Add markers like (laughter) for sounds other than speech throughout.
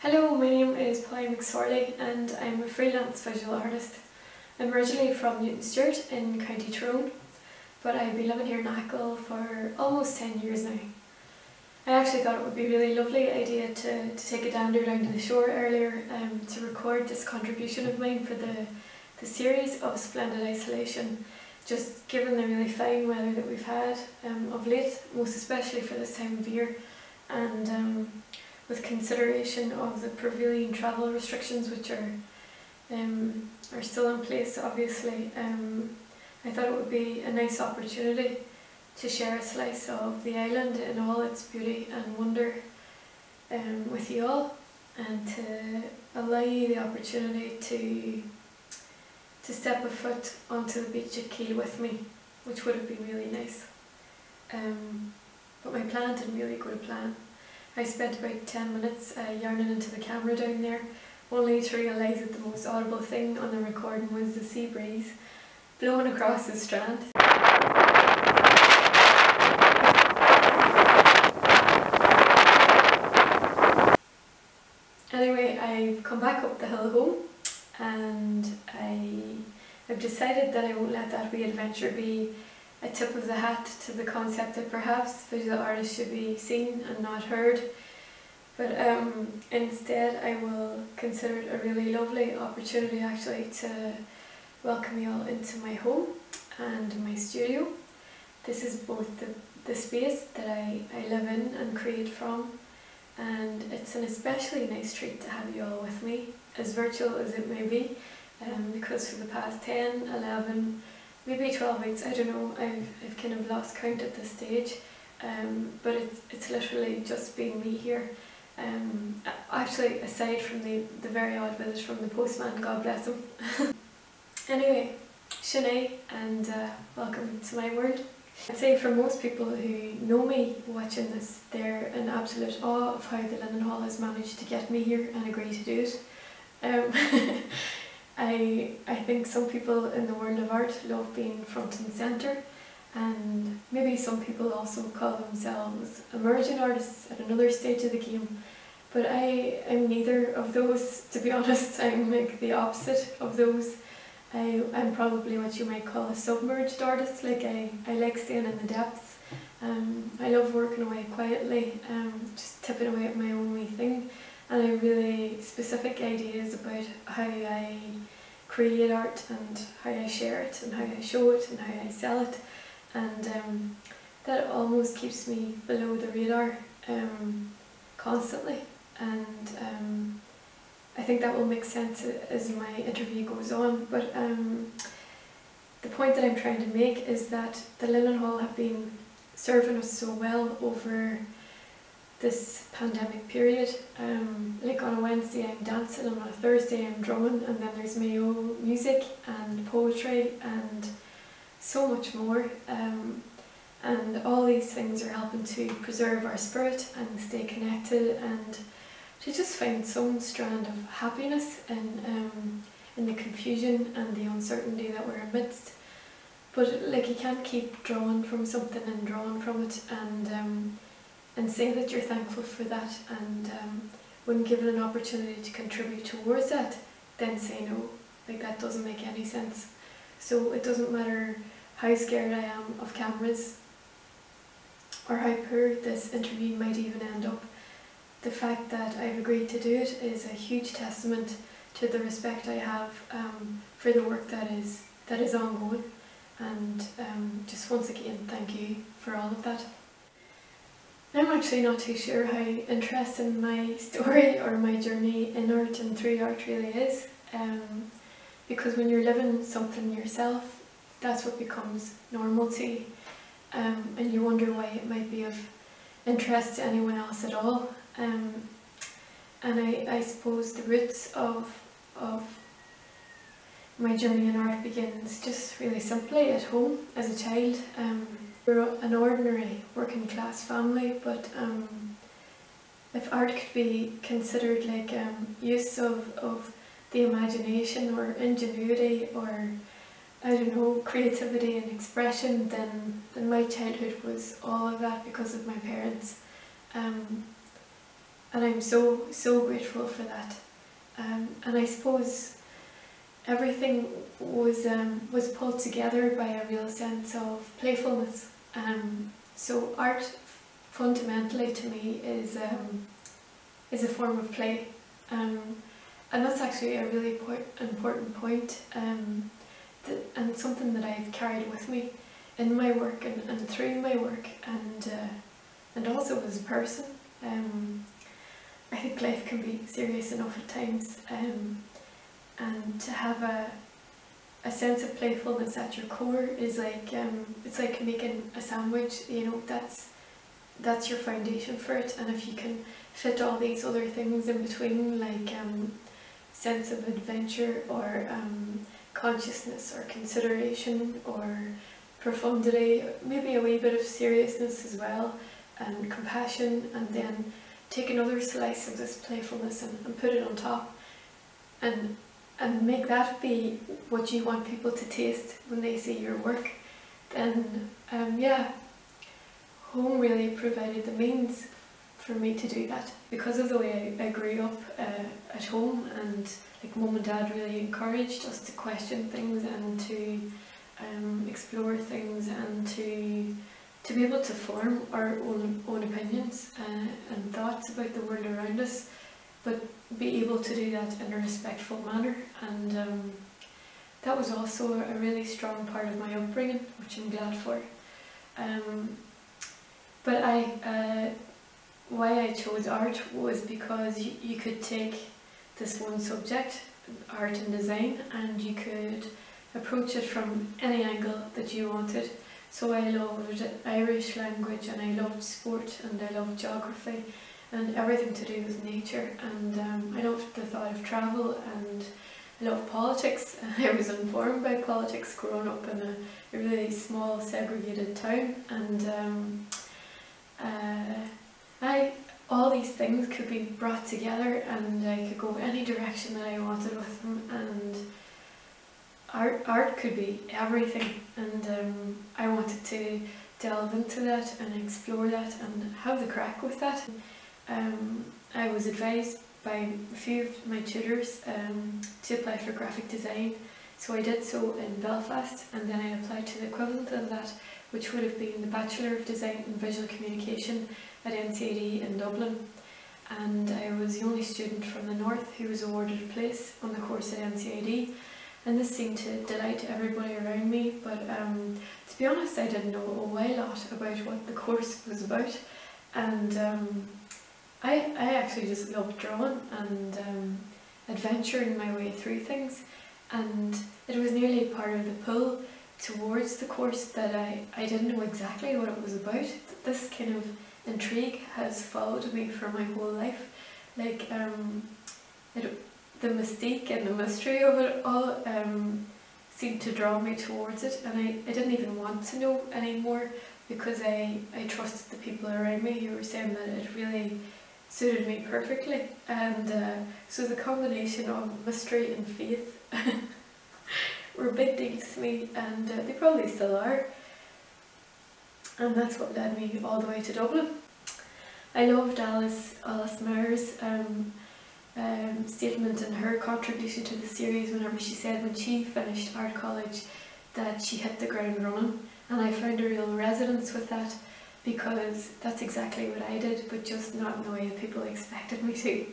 Hello, my name is Polly McSorley and I'm a freelance visual artist. I'm originally from Newtownstewart in County Tyrone, but I've been living here in Achill for almost 10 years now. I actually thought it would be a really lovely idea to, to take a dander down to the shore earlier um, to record this contribution of mine for the, the series of Splendid Isolation, just given the really fine weather that we've had um, of late, most especially for this time of year, and um, with consideration of the prevailing travel restrictions which are um, are still in place obviously. Um, I thought it would be a nice opportunity to share a slice of the island in all its beauty and wonder um, with you all and to allow you the opportunity to to step a foot onto the beach at Keel with me which would have been really nice. Um, but my plan didn't really go to plan I spent about 10 minutes uh, yarning into the camera down there, only to realise that the most audible thing on the recording was the sea breeze blowing across the strand. Anyway, I've come back up the hill home and I have decided that I won't let that wee adventure be a tip of the hat to the concept that perhaps visual artists should be seen and not heard. But um, instead I will consider it a really lovely opportunity actually to welcome you all into my home and my studio. This is both the, the space that I, I live in and create from and it's an especially nice treat to have you all with me, as virtual as it may be, um, because for the past 10, 11, maybe 12 weeks, I don't know, I've, I've kind of lost count at this stage, um, but it's, it's literally just been me here. Um, actually, aside from the, the very odd visit from the postman, God bless him. (laughs) anyway, Sinead, and uh, welcome to my world. I'd say for most people who know me watching this, they're in absolute awe of how the Linenhall has managed to get me here and agree to do it. Um, (laughs) I, I think some people in the world of art love being front and centre and maybe some people also call themselves emerging artists at another stage of the game but I am neither of those (laughs) to be honest. (laughs) I'm like the opposite of those. I, I'm probably what you might call a submerged artist like I, I like staying in the depths. Um, I love working away quietly um, just tipping away at my own wee thing and I have really specific ideas about how I create art and how I share it and how I show it and how I sell it. And um, that almost keeps me below the radar um, constantly. And um, I think that will make sense as my interview goes on. But um, the point that I'm trying to make is that the Linenhall have been serving us so well over this pandemic period. Um, like on a Wednesday I'm dancing, and on a Thursday I'm drumming, and then there's Mayo music and poetry and so much more. Um, and all these things are helping to preserve our spirit and stay connected and to just find some strand of happiness in, um, in the confusion and the uncertainty that we're amidst. But like you can't keep drawing from something and drawing from it and um, and say that you're thankful for that and um, when given an opportunity to contribute towards that then say no. Like that doesn't make any sense. So it doesn't matter how scared I am of cameras or how poor this interview might even end up. The fact that I've agreed to do it is a huge testament to the respect I have um, for the work that is that is ongoing. And um, just once again thank you for all of that. I'm actually not too sure how interesting my story (laughs) or my journey in art and through art really is um, because when you're living something yourself that's what becomes normal to you um, and you wonder why it might be of interest to anyone else at all um, and I, I suppose the roots of, of my journey in art begins just really simply at home as a child. Um, we're an ordinary working class family, but um, if art could be considered like um, use of, of the imagination or ingenuity or I don't know, creativity and expression, then, then my childhood was all of that because of my parents. Um, and I'm so so grateful for that. Um, and I suppose everything was um, was pulled together by a real sense of playfulness. Um, so art fundamentally to me is um, is a form of play, um, and that's actually a really important point, um, that, and something that I've carried with me in my work and, and through my work, and uh, and also as a person. Um, I think life can be serious enough at times, um, and to have a a sense of playfulness at your core is like um, it's like making a sandwich. You know that's that's your foundation for it, and if you can fit all these other things in between, like um, sense of adventure or um, consciousness or consideration or profundity, maybe a wee bit of seriousness as well, and compassion, and then take another slice of this playfulness and, and put it on top and and make that be what you want people to taste when they see your work then um, yeah home really provided the means for me to do that. Because of the way I, I grew up uh, at home and like mum and dad really encouraged us to question things and to um, explore things and to to be able to form our own, own opinions uh, and thoughts about the world around us, but be able to do that in a respectful manner. And um, that was also a really strong part of my upbringing, which I'm glad for. Um, but I, uh, why I chose art was because you, you could take this one subject, art and design, and you could approach it from any angle that you wanted. So I loved Irish language and I loved sport and I loved geography and everything to do with nature and um, I loved the thought of travel and I loved politics. (laughs) I was informed by politics growing up in a, a really small segregated town and um, uh, I all these things could be brought together and I could go any direction that I wanted with them and art art could be everything and um, I wanted to delve into that and explore that and have the crack with that. Um, I was advised by a few of my tutors um, to apply for graphic design. So I did so in Belfast and then I applied to the equivalent of that which would have been the Bachelor of Design and Visual Communication at NCAD in Dublin. And I was the only student from the north who was awarded a place on the course at NCAD and this seemed to delight everybody around me but um, to be honest I didn't know a whole lot about what the course was about. And um, I, I actually just loved drawing and um, adventuring my way through things and it was nearly part of the pull towards the course that I, I didn't know exactly what it was about. This kind of intrigue has followed me for my whole life. Like um, it, the mystique and the mystery of it all um, seemed to draw me towards it and I, I didn't even want to know anymore because I, I trusted the people around me who were saying that it really suited me perfectly. And uh, so the combination of mystery and faith (laughs) were big deals to me and uh, they probably still are. And that's what led me all the way to Dublin. I loved Alice, Alice Meyer's um, um, statement and her contribution to the series whenever she said when she finished art college that she hit the ground running. And I found a real resonance with that because that's exactly what I did but just not in the way that people expected me to.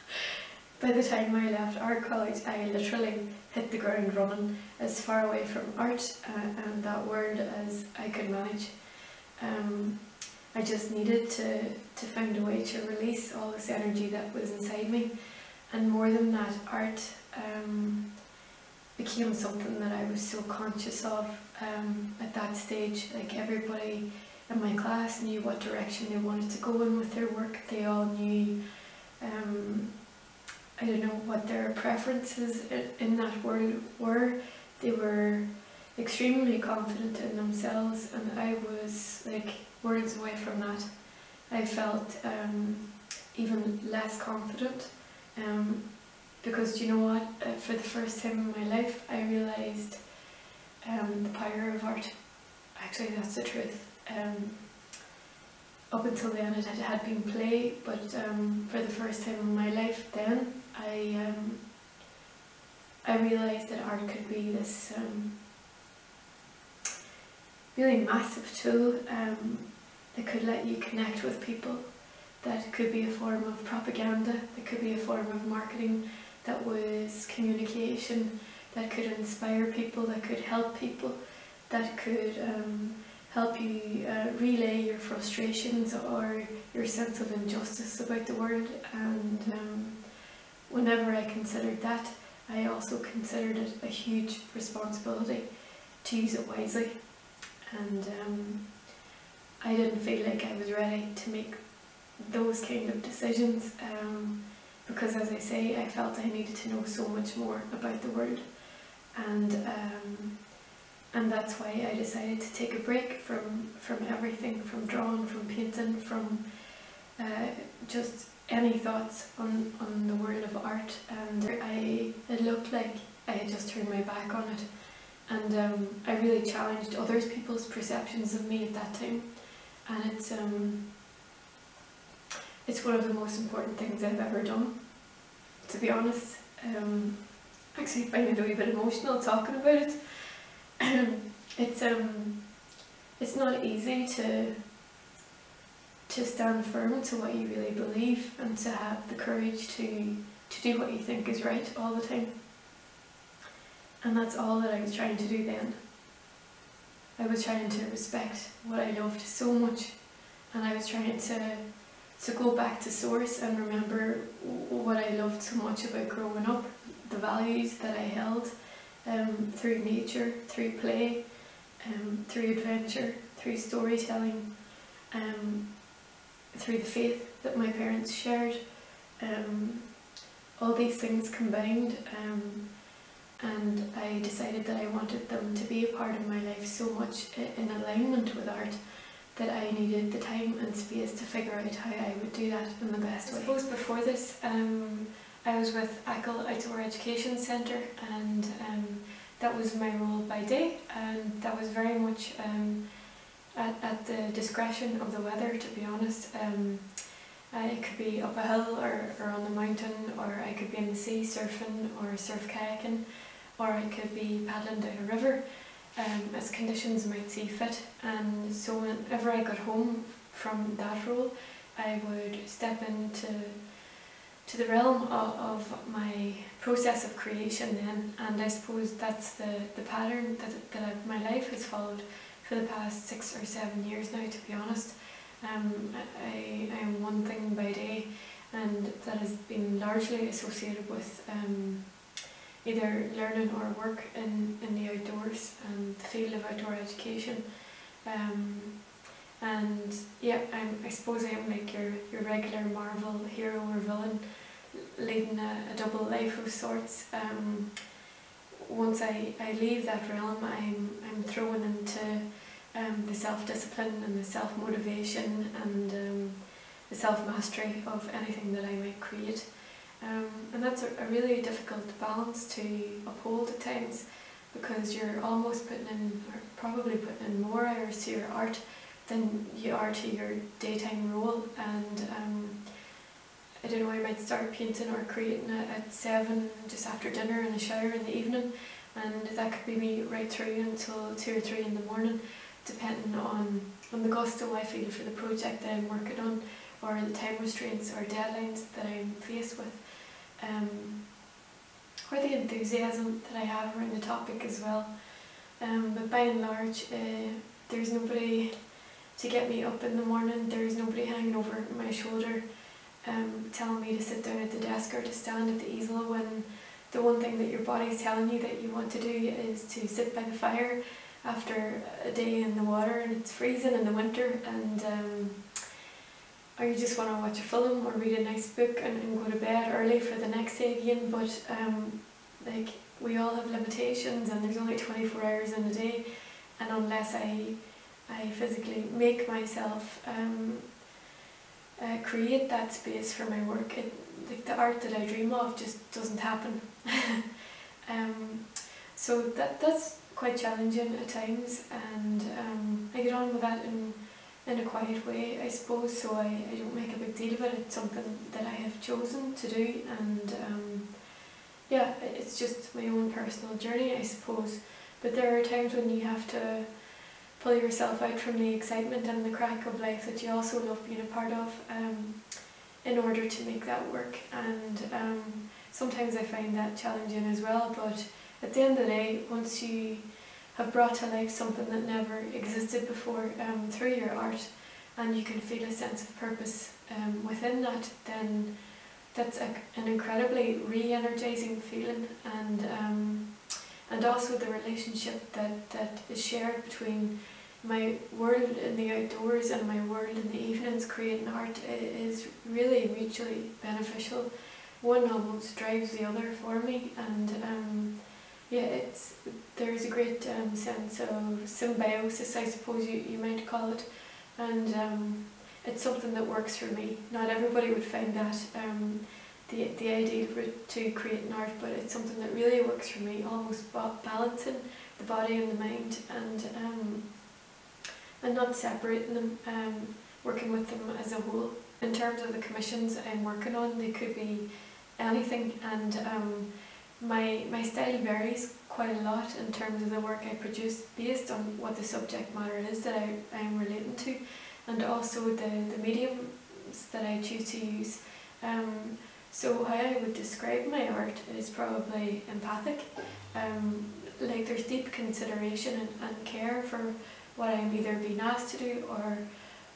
(laughs) By the time I left art college I literally hit the ground running as far away from art uh, and that world as I could manage. Um, I just needed to, to find a way to release all this energy that was inside me. And more than that, art um, became something that I was so conscious of um, at that stage. Like everybody my class knew what direction they wanted to go in with their work. They all knew, um, I don't know, what their preferences in that world were. They were extremely confident in themselves and I was like words away from that. I felt um, even less confident um, because you know what, uh, for the first time in my life I realised um, the power of art. Actually that's the truth. Um, up until then it had, been play, but um, for the first time in my life then I um, I realised that art could be this um, really massive tool um, that could let you connect with people, that could be a form of propaganda, that could be a form of marketing, that was communication, that could inspire people, that could help people, that could um, help you uh, relay your frustrations or your sense of injustice about the world. And um, whenever I considered that, I also considered it a huge responsibility to use it wisely. And um, I didn't feel like I was ready to make those kind of decisions um, because, as I say, I felt I needed to know so much more about the world. And um, and that's why I decided to take a break from from everything, from drawing, from painting, from uh, just any thoughts on, on the world of art. And I it looked like I had just turned my back on it. And um, I really challenged others people's perceptions of me at that time. And it's um, it's one of the most important things I've ever done to be honest. Um, actually finding it a wee bit emotional talking about it (laughs) it's um it's not easy to to stand firm to what you really believe and to have the courage to to do what you think is right all the time. And that's all that I was trying to do then. I was trying to respect what I loved so much and I was trying to to go back to source and remember what I loved so much about growing up, the values that I held um, through nature, through play, um, through adventure, through storytelling, um, through the faith that my parents shared. Um, all these things combined um, and I decided that I wanted them to be a part of my life so much in alignment with art that I needed the time and space to figure out how I would do that in the best way. I suppose before this um, I was with Achill Outdoor Education Centre and um, that was my role by day and that was very much um, at, at the discretion of the weather to be honest. Um, it could be up a hill or, or on the mountain or I could be in the sea surfing or surf kayaking or I could be paddling down a river um, as conditions might see fit and so whenever I got home from that role I would step into to the realm of, of my process of creation then and I suppose that's the, the pattern that, that my life has followed for the past six or seven years now, to be honest. Um, I, I am one thing by day, and that has been largely associated with um, either learning or work in, in the outdoors and the field of outdoor education. Um, and yeah, I'm, I suppose I am like your, your regular Marvel hero or villain, leading a, a double life of sorts. Um, once I, I leave that realm, I'm, I'm thrown into um, the self-discipline and the self-motivation and um, the self-mastery of anything that I might create. Um, and that's a, a really difficult balance to uphold at times because you're almost putting in, or probably putting in more hours to your art than you are to your daytime role and um, I don't know, I might start painting or creating at 7 just after dinner and a shower in the evening and that could be me right through until 2 or 3 in the morning depending on, on the gusto I feel for the project that I'm working on or the time restraints or deadlines that I'm faced with um, or the enthusiasm that I have around the topic as well. Um, but by and large uh, there's nobody to get me up in the morning, there's nobody hanging over my shoulder um, telling me to sit down at the desk or to stand at the easel when the one thing that your body's telling you that you want to do is to sit by the fire after a day in the water and it's freezing in the winter. And um, or you just want to watch a film or read a nice book and, and go to bed early for the next day again. But um, like we all have limitations and there's only 24 hours in a day. And unless I I physically make myself um, uh, create that space for my work it, like the art that I dream of just doesn't happen (laughs) um, so that that's quite challenging at times and um, I get on with that in in a quiet way, I suppose. So I, I don't make a big deal of it. It's something that I have chosen to do, and um, yeah, it's just my own personal journey, I suppose. But there are times when you have to pull yourself out from the excitement and the crack of life that you also love being a part of um, in order to make that work. And um, sometimes I find that challenging as well, but at the end of the day, once you have brought to life something that never existed before um, through your art and you can feel a sense of purpose um, within that, then that's a, an incredibly re-energizing feeling and um, and also the relationship that, that is shared between my world in the outdoors and my world in the evenings creating art is really mutually beneficial. One almost drives the other for me and um, yeah, it's there's a great um, sense of symbiosis, I suppose you, you might call it, and um, it's something that works for me. Not everybody would find that um, the, the ideal to create an art, but it's something that really works for me, almost balancing the body and the mind, and um, and not separating them, um, working with them as a whole. In terms of the commissions I'm working on, they could be anything, and um, my, my style varies quite a lot in terms of the work I produce based on what the subject matter is that I, I'm relating to and also the, the mediums that I choose to use. Um, so how I would describe my art is probably empathic. Um, like there's deep consideration and, and care for what I'm either being asked to do or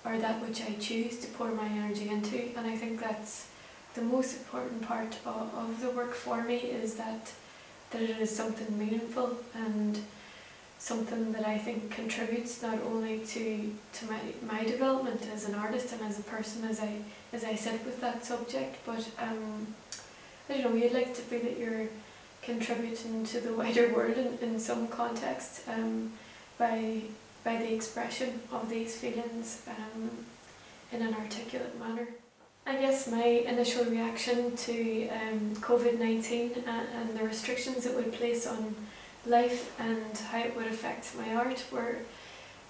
or that which I choose to pour my energy into and I think that's the most important part of, of the work for me is that that it is something meaningful and something that I think contributes not only to to my, my development as an artist and as a person as I as I sit with that subject but um, I don't know you'd like to feel that you're contributing to the (laughs) wider world in, in some context um, by by the expression of these feelings um, in an articulate manner. I guess my initial reaction to um, COVID-19 and, and the restrictions it would place on life and how it would affect my art were,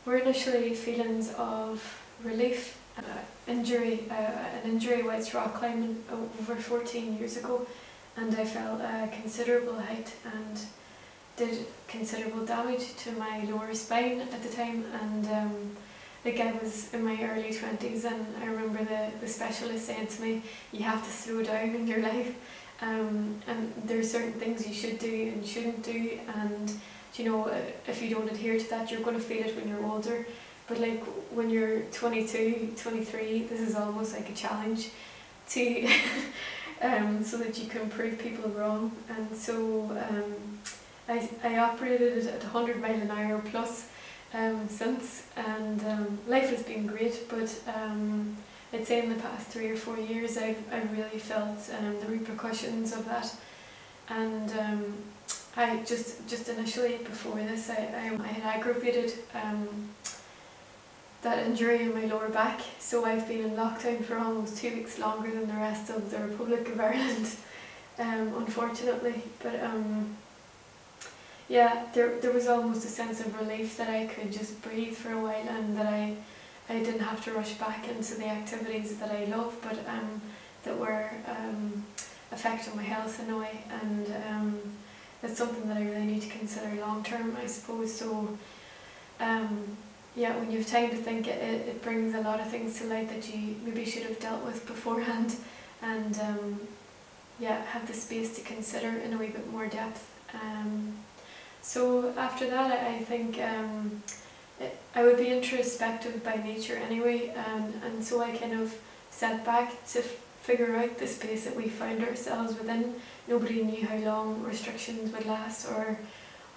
were initially feelings of relief. Uh, injury, uh, an injury whilst rock climbing over 14 years ago and I fell a considerable height and did considerable damage to my lower spine at the time and um, like I was in my early 20s and I remember the, the specialist saying to me, you have to slow down in your (laughs) life um, and there are certain things you should do and shouldn't do and you know, uh, if you don't adhere to that you're going to feel it when you're older. But like when you're 22, 23, this is almost like a challenge to (laughs) um, so that you can prove people wrong. And so um, I, I operated at 100 mile an hour plus um, since and um, life has been great but um, I'd say in the past three or four years I've, I've really felt um, the repercussions of that. And um, I just just initially before this I, I, I had aggravated um, that injury in my lower back. So I've been in lockdown for almost two weeks longer than the rest of the Republic of Ireland (laughs) um, unfortunately. But um, yeah, there, there was almost a sense of relief that I could just breathe for a while and that I, I didn't have to rush back into the activities that I love but um, that were um, affecting my health in a way. And um, it's something that I really need to consider long term I suppose. So um, yeah when you have time to think it, it, it brings a lot of things to light that you maybe should have dealt with beforehand. (laughs) And um, yeah have the space to consider in a wee bit more depth. Um, so after that, I think um, I would be introspective by nature anyway, and, and so I kind of sat back to figure out the space that we found ourselves within. Nobody knew how long restrictions would last or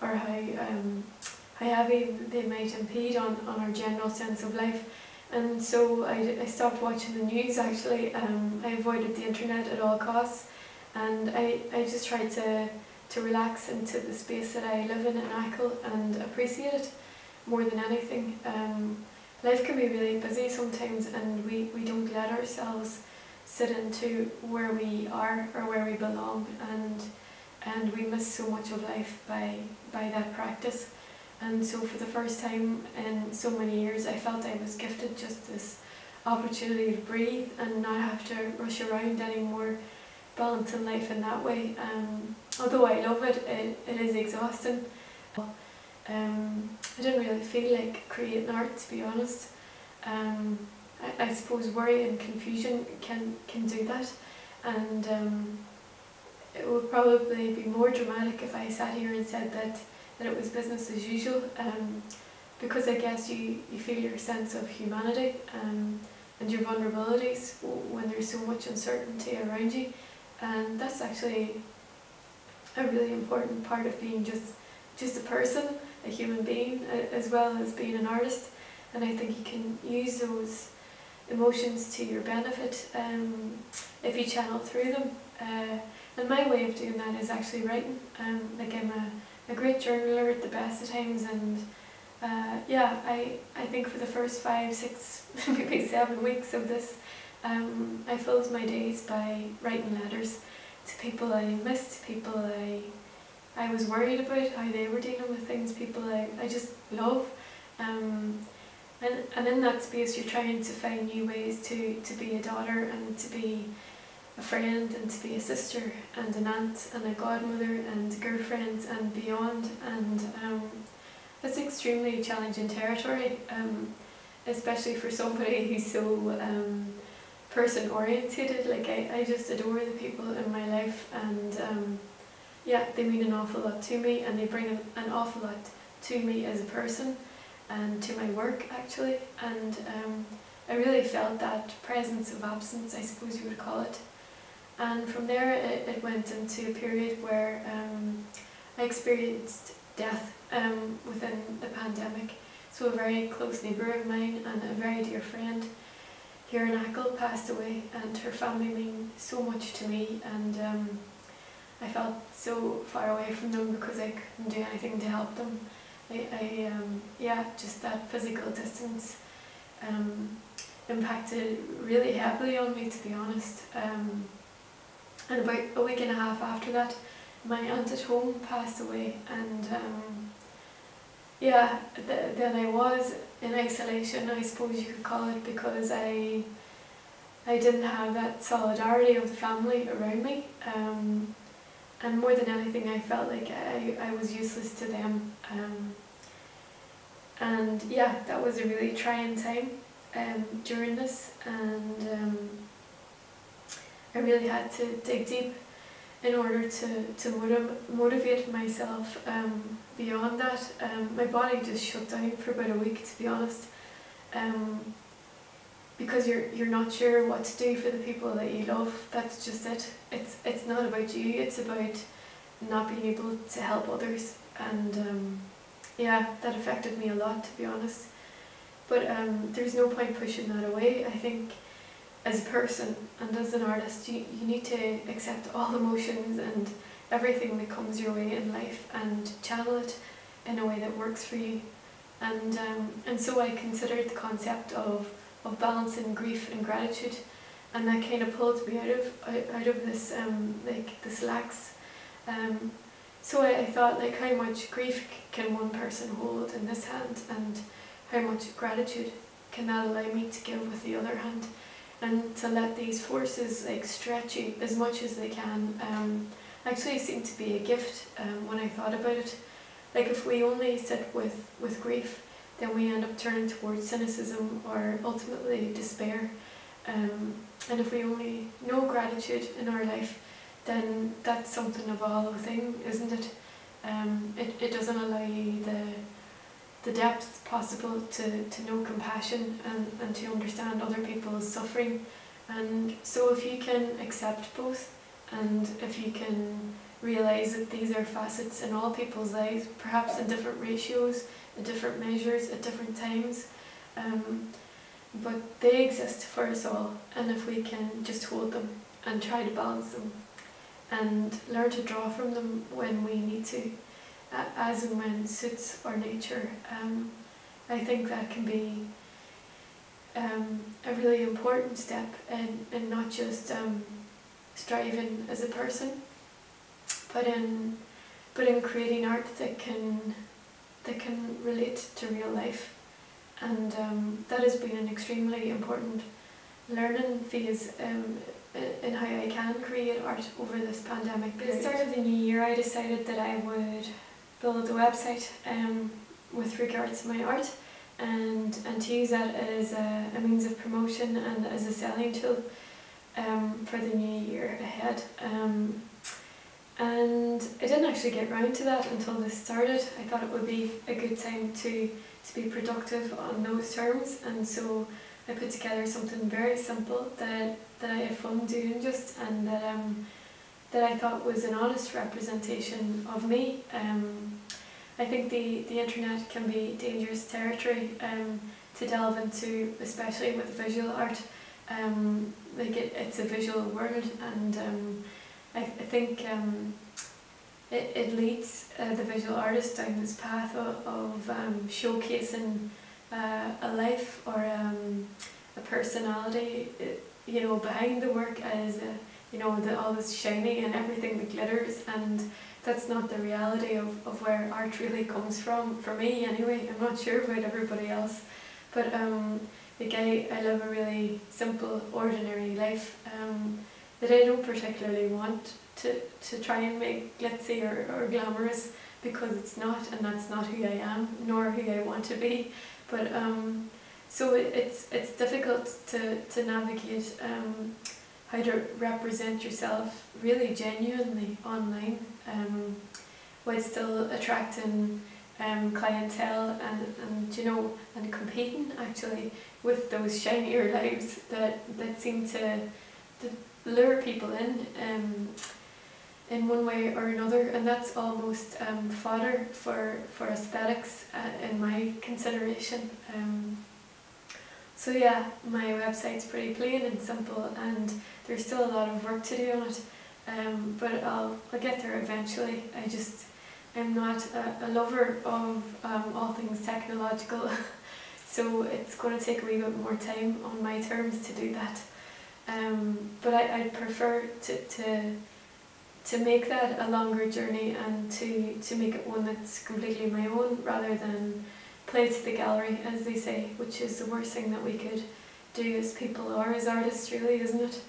or how um, how heavy they might impede on, on our general sense of life. And so I, I stopped watching the news actually. Um, I avoided the internet at all costs and I, I just tried to to relax into the space that I live in in Achill and appreciate it more than anything. Um, life can be really busy sometimes and we, we don't let ourselves sit into where we are or where we belong and and we miss so much of life by by that practice And so for the first time in so many years, I felt I was gifted just this opportunity to breathe and not have to rush around anymore, balancing life in that way. Um, although I love it, it, it is exhausting. Um, I didn't really feel like creating art, to be honest. Um, I, I suppose worry and confusion can, can do that. And um, it would probably be more dramatic if I sat here and said that, that it was business as usual. Um, because I guess you, you feel your sense of humanity um, and your vulnerabilities when there's so much uncertainty around you. And that's actually a really important part of being just just a person, a human being, as well as being an artist. And I think you can use those emotions to your benefit um, if you channel through them. Uh, and my way of doing that is actually writing. Um, like I'm a, a great journaler at the best of times and uh, yeah, I, I think for the first five, six, (laughs) maybe seven weeks of this, um, I filled my days by writing letters to people I missed, people I I was worried about how they were dealing with things, people I, I just love. Um, and, and in that space you're trying to find new ways to, to be a daughter and to be a friend and to be a sister and an aunt and a godmother and girlfriend and beyond and um, it's extremely challenging territory um, especially for somebody (laughs) who's so um, person orientated like I, I just adore the people in my life and um, yeah they mean an awful lot to me and they bring an, awful lot to me as a person and to my work actually. And um, I really felt that presence of absence I suppose you would call it. And from there it, it went into a period where um, I experienced death um, within the pandemic. So a very close neighbour of mine and a very dear friend here in Achill passed away and her family mean so much to me and um, I felt so far away from them because I couldn't do anything to help them I, I um, yeah, just that physical distance um, impacted really heavily on me to be honest. Um, and about a week and a half after that, my aunt at home passed away and um, yeah, th then I was in isolation, I suppose you could call it, because I I didn't have that solidarity of the family around me. Um, and more than anything I felt like I, I was useless to them. Um, and yeah that was a really trying time um, during this. And um, I really had to dig deep in order to, to motiv motivate myself um, beyond that. Um, my body just shut down for about a week to be honest. Um, because you're you're not sure what to do for the people that you love. That's just it. It's it's not about you. It's about not being able to help others. And um, yeah, that affected me a lot to be honest. But um, there's no point pushing that away. I think as a person and as an artist, you, you need to accept all emotions and everything that comes your way in life and channel it in a way that works for you. And um, and so I considered the concept of of balancing grief and gratitude. And that kind of pulled me out of out of this um, like this lax um, so I, I thought like how much grief can one person hold in this hand? And how much gratitude can that allow me to give with the other hand? And to let these forces like stretch you as much as they can um, actually seemed to be a gift um, when I thought about it. Like if we only sit with with grief then we end up turning towards cynicism or ultimately despair. Um, and if we only know gratitude in our life, then that's something of a hollow thing, isn't it? Um, it, it doesn't allow you the the depth possible to, to know compassion and, and to understand other people's suffering. And so if you can accept both and if you can realise that these are facets in all people's lives, perhaps in different ratios, at different measures at different times. Um, but they exist for us all and if we can just hold them and try to balance them and learn to draw from them when we need to, as and when suits our nature, um, I think that can be um, a really important step in, in not just um, striving as a person, but in, but in creating art that can that can relate to real life and um, that has been an extremely important learning phase um, in how I can create art over this pandemic period. At the start of the new year I decided that I would build a website um, with regards to my art and, and to use that as a, a means of promotion and as a selling tool um, for the new year ahead. Um, I didn't actually get round to that until this started. I thought it would be a good time to, to be productive on those terms and so I put together something very simple that, that I had fun doing just and that um, that I thought was an honest representation of me. Um, I think the, the internet can be dangerous territory um, to delve into, especially with visual art. Um, like it, it's a visual world and um, I, I think um, it, it leads uh, the visual artist down this path of, of um, showcasing uh, a life or um, a personality uh, you know behind the work as a, you know the all this shiny and everything that glitters. And that's not the reality of, of where art really comes from for me anyway. I'm not sure about everybody else. But um like I, I live a really simple ordinary life um that I don't particularly want to, to try and make glitzy or, or glamorous because it's not and that's not who I am nor who I want to be. But um, so it, it's it's difficult to, to navigate um, how to represent yourself really genuinely online um, while still attracting um, clientele and, and you know and competing actually with those shinier (laughs) lives that, that seem to, to lure people in um, in one way or another and that's almost um, fodder for, for aesthetics uh, in my consideration. Um, so yeah, my website's pretty plain and simple and there's still a lot of work to do on it um, but I'll, I'll get there eventually. I just I'm not a, a lover of um, all things technological (laughs) so it's going to take a wee bit more time on my terms to do that. Um, but I, I prefer to, to to make that a longer journey and to, to make it one that's completely my own rather than play to the gallery as they say which is the worst thing that we could do as people or as artists really isn't it?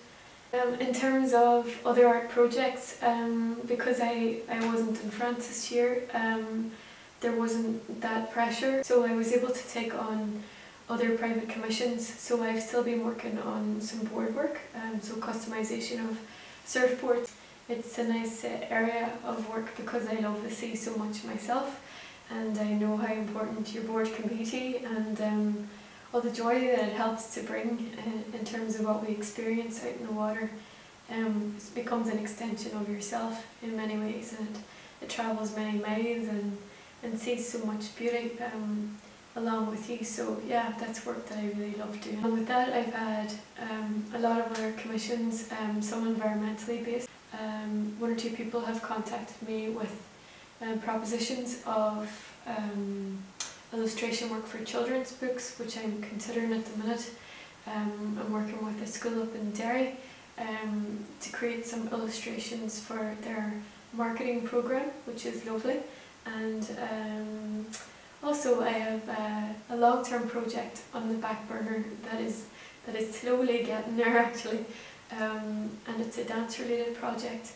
Um, in terms of other art projects um, because I, I wasn't in France this year um, there wasn't that pressure so I was able to take on other private commissions so I've still been working on some board work um, so customization of surfboards it's a nice uh, area of work because I love the sea so much myself and I know how important your board can be to you and um, all the joy that it helps to bring in, in terms of what we experience out in the water um, it becomes an extension of yourself in many ways and it, it travels many miles and, and sees so much beauty um, along with you so yeah that's work that I really love doing. And with that I've had um, a lot of other commissions, um, some environmentally based um, one or two people have contacted me with um, propositions of um, illustration work for children's books, which I'm considering at the minute. Um, I'm working with a school up in Derry um, to create some illustrations for their marketing program, which is lovely. And um, also I have uh, a long-term project on the back burner that is that is slowly getting there (laughs) actually um, and it's a dance related project.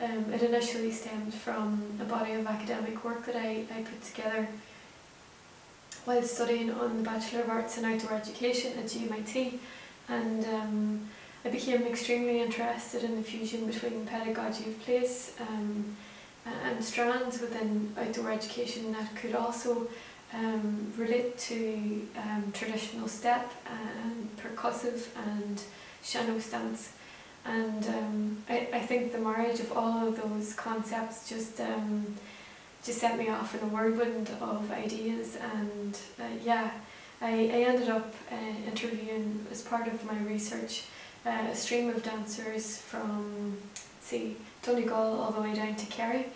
Um, it initially stemmed from a body of academic work that I, I put together while studying on the Bachelor of Arts in Outdoor Education at GMIT and um, I became extremely interested in the fusion between pedagogy of place um, and strands within outdoor education that could also um, relate to um, traditional step and percussive and Sean-Nós dance and um, I, I think the marriage of all of those concepts just um, just set me off in a whirlwind of ideas. And uh, yeah I, I ended up uh, interviewing as part of my research uh, a stream of dancers from see Donegal all the way down to Kerry.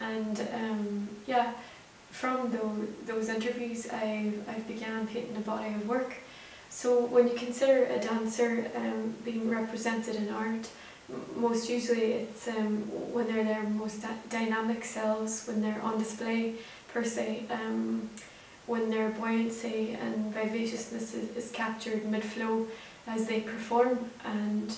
And um, yeah from those, those interviews I, I began painting a body of work so when you consider a dancer um, being represented in art, most usually it's um, when they're their most dynamic selves, when they're on display, per se. Um, when their buoyancy and vivaciousness is, is captured mid-flow as they perform and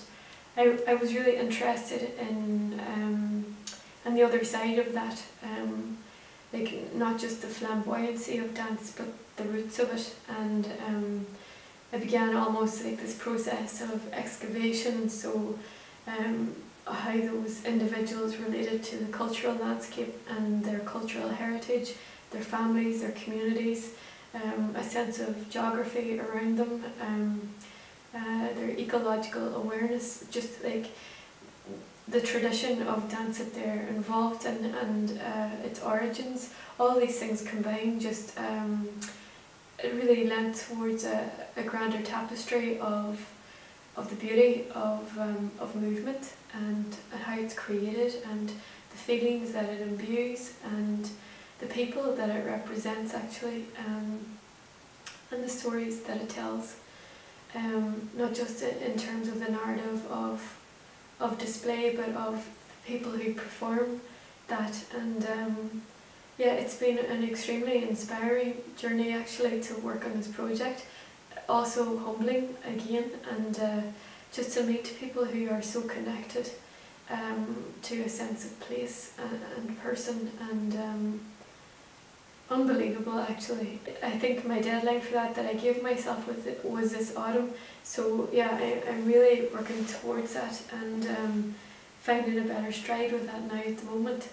I, I was really interested in um, and the other side of that um, like not just the flamboyancy of dance but the roots of it and um, I began almost like this process of excavation so um, how those individuals related to the cultural landscape and their cultural heritage their families, their communities, um, a sense of geography around them, um, uh, their ecological awareness, just like the tradition of dance that they're involved in and uh, its origins, all these things combined just um, it really lent towards a, a grander tapestry of of the beauty of, um, of movement and, and how it's created and the feelings that it imbues and the people that it represents actually um, and the stories that it tells. Um, not just in terms of the narrative of of display but of people who perform that and um, yeah it's been an extremely inspiring journey actually to work on this project also humbling again and uh, just to meet people who are so connected um, to a sense of place and, and person and um, unbelievable actually. I think my deadline for that that I gave myself it was this autumn. So yeah, I, I'm really working towards that and um, finding a better stride with that now at the moment.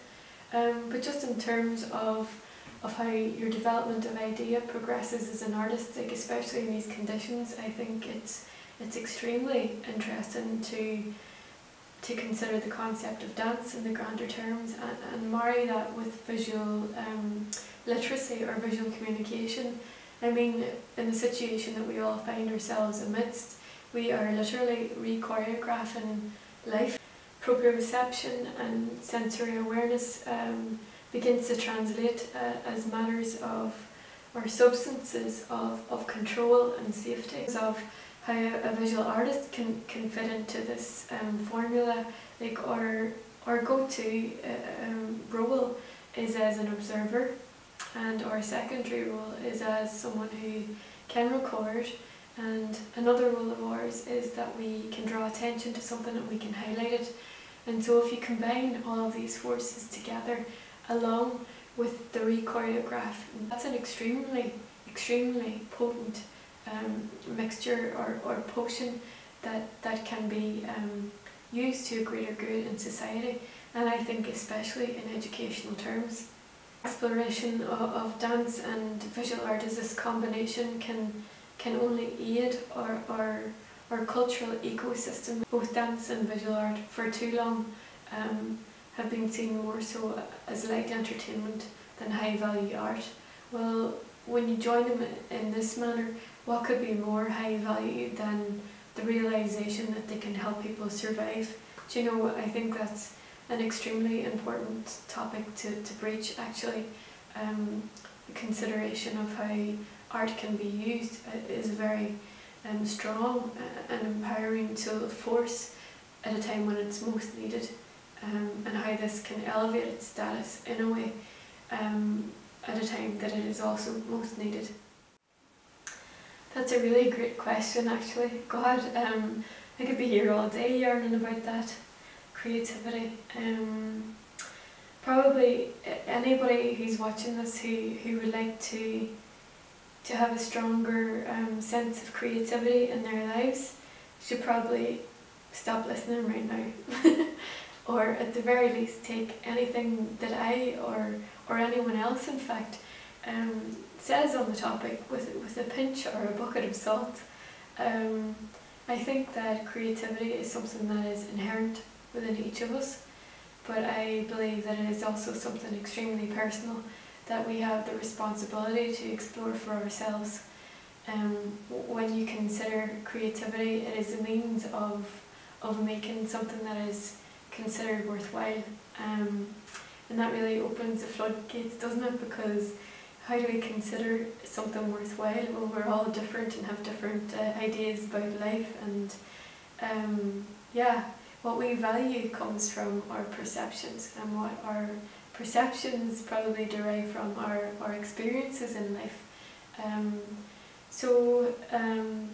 Um, but just in terms of of how your development of idea progresses as an artist, like especially in these conditions, I think it's it's extremely interesting to to consider the concept of dance in the grander terms and, and marry that with visual um, literacy or visual communication. I mean, in the situation that we all find ourselves amidst, we are literally re-choreographing life. Proprioception and sensory awareness um, begins to translate uh, as matters of, or substances of, of control and safety. Of how a visual artist can, can fit into this um, formula, like our, our go-to uh, um, role is as an observer and our secondary role is as someone who can record and another role of ours is that we can draw attention to something and we can highlight it and so if you combine all of these forces together along with the re-choreograph that's an extremely extremely potent um, mixture or, or potion that, that can be um, used to a greater good in society and I think especially in educational terms. Exploration of, of dance and visual art as this combination can can only aid our, our, our cultural ecosystem. Both dance and visual art for too long um, have been seen more so as light entertainment than high value art. Well, when you join them in this manner, what could be more high value than the realization that they can help people survive? Do you know, I think that's an extremely important topic to, to breach actually. Um, the consideration of how art can be used uh, is very um, strong and empowering tool of force at a time when it's most needed um, and how this can elevate its status in a way um, at a time that it is also most needed. That's a really great question actually. God, um, I could be here all day yarning about that creativity. Um, probably anybody who's watching this who, who would like to to have a stronger um, sense of creativity in their lives should probably stop listening right now (laughs) or at the very least take anything that I or or anyone else in fact um, says on the topic with, with a pinch or a bucket of salt. Um, I think that creativity is something that is inherent within each of us, but I believe that it is also something extremely personal that we have the responsibility to explore for ourselves. Um, when you consider creativity, it is a means of, of making something that is considered worthwhile. Um, and that really opens the floodgates, doesn't it? Because how do we consider something worthwhile when we're all different and have different uh, ideas about life and um, yeah what we value comes from our perceptions and what our perceptions probably derive from our, our experiences in life. Um, so um,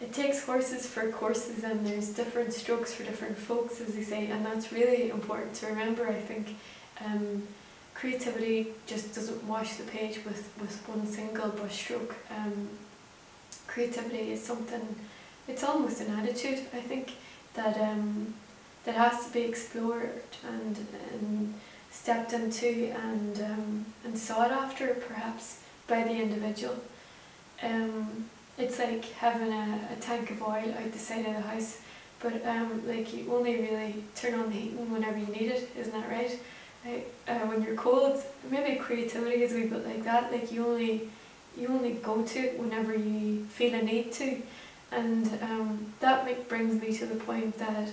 it takes horses for courses and there's different strokes for different folks as they say and that's really important to remember I think. Um, creativity just doesn't wash the page with, with one single brushstroke. Um, creativity is something, it's almost an attitude I think that um, that has to be explored and, and stepped into and um, and sought after perhaps by the individual. Um, it's like having a, a tank of oil out the side of the house, but um, like you only really turn on the heating whenever you need it, isn't that right? Like, uh, when you're cold, maybe creativity is a wee bit like that. Like you only you only go to it whenever you feel a need to, and um, that make, brings me to the point that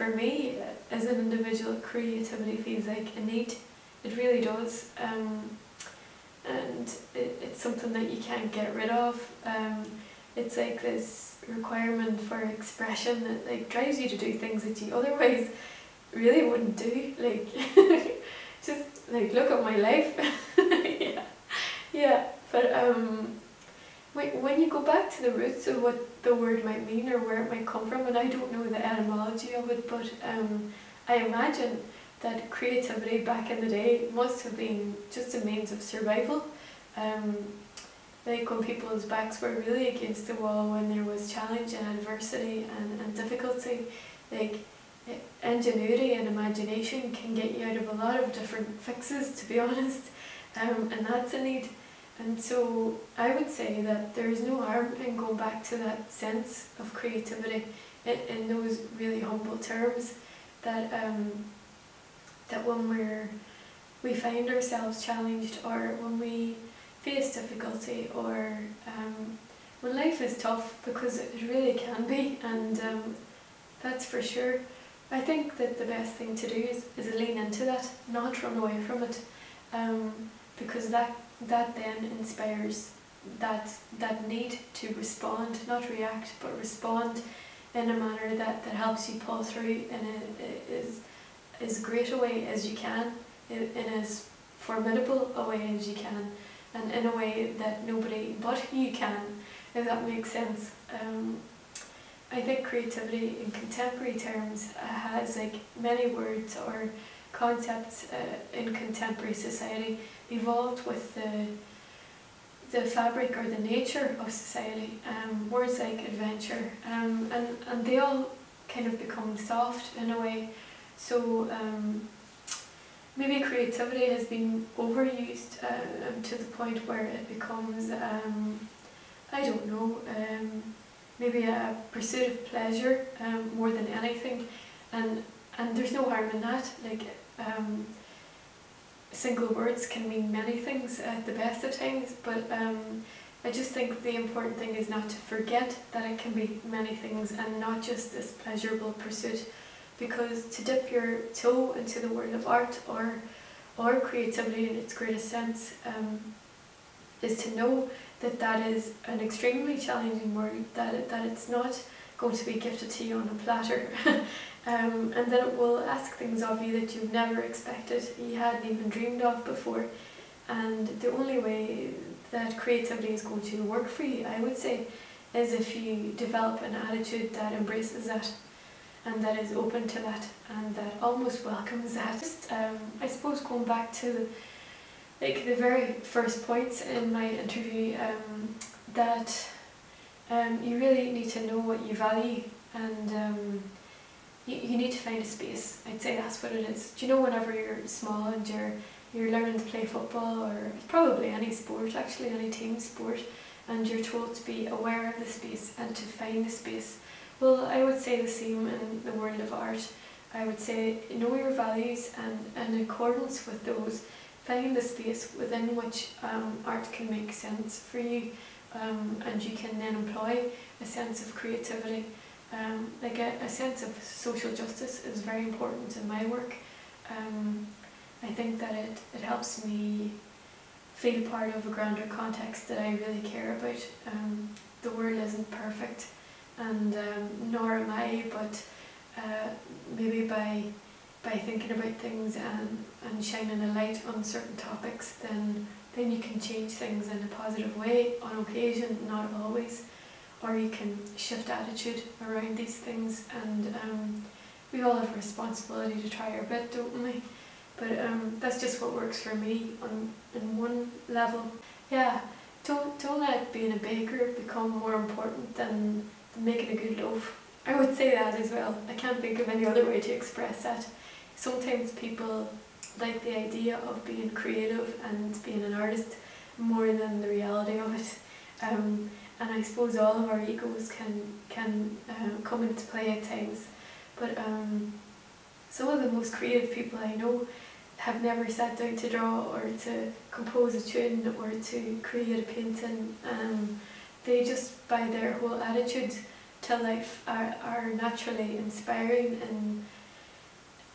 for me, as an individual, creativity feels like a need. It really does. Um, and it, it's something that you can't get rid of. Um, it's like this requirement for expression that like drives you to do things that you (laughs) otherwise really wouldn't do. Like, (laughs) just like look at my life. (laughs) yeah, yeah. But um, when you go back to the roots of what the word might mean or where it might come from, and I don't know the etymology of it, but um, I imagine that creativity back in the day must have been just a means of survival. Um, like when people's backs were really against the wall, when there was challenge and adversity and, and difficulty, like ingenuity and imagination can get you out of a lot of different fixes, to be (laughs) honest, um, and that's a need. And so I would say that there is no harm in going back to that sense of creativity in, in those really humble terms that um, that when we're we find ourselves challenged or when we face difficulty or um, when life is tough because it really can be and um, that's for sure. I think that the best thing to do is, is lean into that, not run away from it um, because that that then inspires that that need to respond, not react, but respond in a manner that, that helps you pull through in a, is as great a way as you can, in, in as formidable a way as you can, and in a way that nobody but you can, if that makes sense. Um, I think creativity in contemporary terms has like many words or concepts uh, in contemporary society evolved with the the fabric or the nature of society. Um, words like adventure, um, and and they all kind of become soft in a way. So um, maybe creativity has been overused uh, to the point where it becomes um, I don't know um, maybe a pursuit of pleasure um, more than anything, and and there's no harm in that. Like um, single words can mean many things at the best of times, but um, I just think the important thing is not to forget that it can be many things and not just this pleasurable pursuit. Because to dip your toe into the world of art or or creativity in its greatest sense um, is to know that that is an extremely challenging world, that, that it's not going to be gifted to you on a platter. (laughs) um, and then it will ask things of you that you've never expected, you hadn't even dreamed of before. And the only way that creativity is going to work for you, I would say, is if you develop an attitude that embraces that and that is open to that and that almost welcomes that. Just, um, I suppose going back to like the very first points in my interview, um, that um, you really need to know what you value and um, you, you need to find a space. I'd say that's what it is. Do you know whenever you're small and you're you're learning to play football or probably any sport actually, any team sport and you're told to be aware of the space and to find the space. Well, I would say the same in the world of art. I would say know your values and, in accordance with those, find the space within which um, art can make sense for you um, and you can then employ a sense of creativity. Um, like a, a sense of social justice is very important in my work. Um, I think that it, it helps me feel part of a grander context that I really care about. Um, the world isn't perfect and um, nor am I, but uh, maybe by by thinking about things and, and shining a light on certain topics, then then you can change things in a positive way on occasion, not always, or you can shift attitude around these things. And um, we all have a responsibility to try our bit, don't we? But um, that's just what works for me on in one level. Yeah, don't don't let being a baker become more important than making a good loaf. I would say that as well. I can't think of any other way to express that. Sometimes people like the idea of being creative and being an artist more than the reality of it. Um, and I suppose all of our egos can can um, come into play at times. But um, some of the most creative people I know have never sat down to draw or to compose a tune or to create a painting. Um, they just, by their whole attitude to life, are, are naturally inspiring and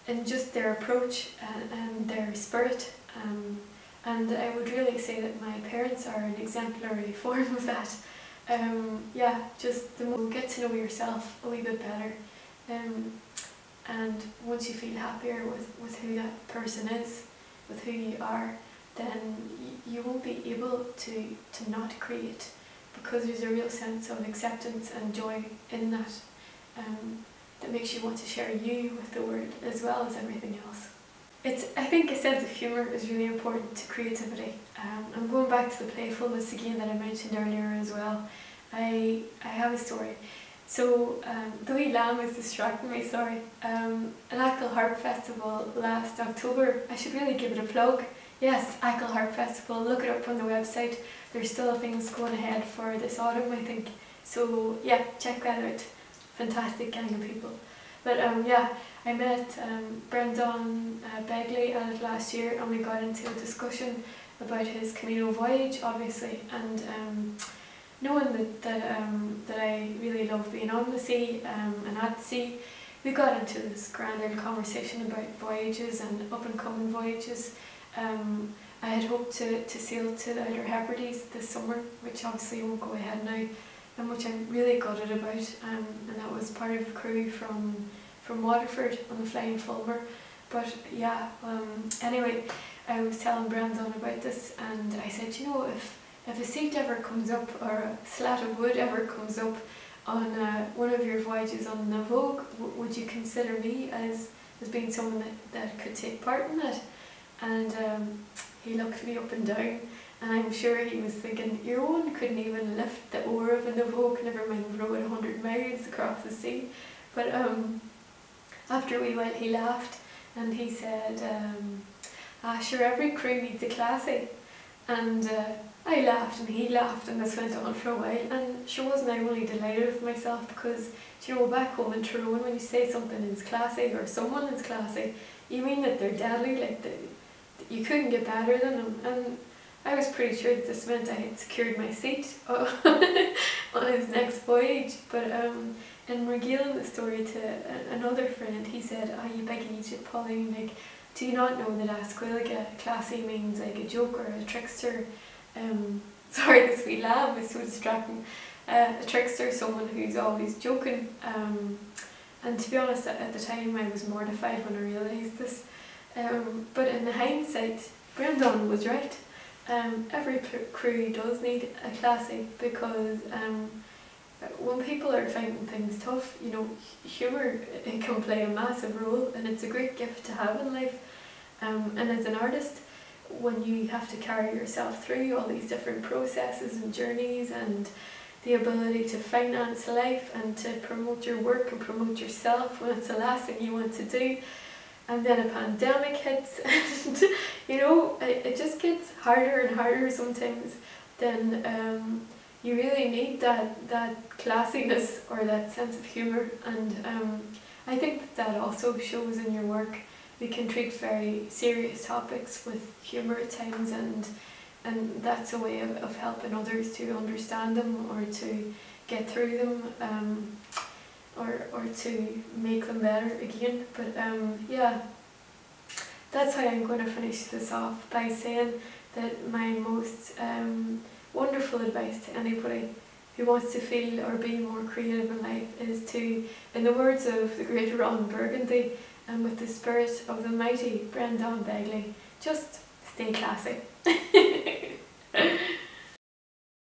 in just their approach and, and their spirit. Um, and I would really say that my parents are an exemplary (laughs) form of that. Um, yeah, just the more get to know yourself a wee bit better. Um, and once you feel happier with, with who that person is, with who you are, then you, won't be able to, to not create because there's a real sense of acceptance and joy in that. Um, that makes you want to share you with the world as well as everything else. It's, I think a sense of humour is really important to creativity. Um, I'm going back to the playfulness again that I mentioned earlier as well. I, I have a story. So um, the wee lamb is distracting me, sorry. Um, an Achill Harp Festival last October, I should really give it a plug. Yes, Achill Harp Festival, look it up on the website. There's still things going ahead for this autumn I think. So yeah, check that out fantastic gang of people. But um, yeah, I met um, Brendan uh, Begley it last year and we got into a discussion about his Camino voyage obviously and um, knowing that, that, um, that I really love being on the sea um, and at sea, we got into this grand little conversation about voyages and up and coming voyages. Um, I had hoped to, to sail to the Outer Hebrides this summer, which obviously won't go ahead now and which I'm really gutted about um, and that was part of a crew from from Waterford on the Flying Fulmar but yeah um, anyway I was telling Brendan about this and I said you know if if a seat ever comes up or a slat of wood ever comes up on uh, one of your voyages on the Vogue would you consider me as as being someone that, that could take part in that and um, he looked me up and down and I'm sure he was thinking, your own couldn't even lift the oar of a naomhóg, never mind row it 100 miles across the sea. But um, after we went, he laughed and he said, um, ah, sure, every crew needs a classy. And uh, I laughed and he laughed and this went on for a while. And sure wasn't I only delighted with myself because you know back home in Tyrone when you say something is classy or someone is classy you mean that they're deadly like the, you couldn't get better than them. And I was pretty sure that this meant I had secured my seat (laughs) on his next voyage, but um, in regaling the story to another friend, he said, "Are you begging you Pauline, like, do you not know that Asquilga cleasaí means like a joker, a trickster? Um, (laughs) sorry, this wee lab is so distracting. Uh, a trickster, someone who's always joking. Um, and to be honest, at the time I was mortified when I realised this. Um, but in hindsight, Brendan was right um, every crew does need a classy because um, when people are finding things tough, you know, humour can play a massive role and it's a great gift to have in life. Um, and as an artist, when you have to carry yourself through all these different processes and journeys and the ability to finance life and to promote your work and promote yourself when it's the last thing you want to do, and then a pandemic hits (laughs) and you know it, it just gets harder and harder sometimes then um, you really need that that classiness or that sense of humour and um, I think that, also shows in your work. We can treat very serious topics with humour at times and and that's a way of, of helping others to understand them or to get through them um, or, or to make them better again. But um, yeah, that's how I'm going to finish this off by saying that my most um, wonderful advice to anybody who wants to feel or be more creative in life is to, in the words of the great Ron Burgundy, and with the spirit of the mighty Brendan Begley, just stay classy. (laughs)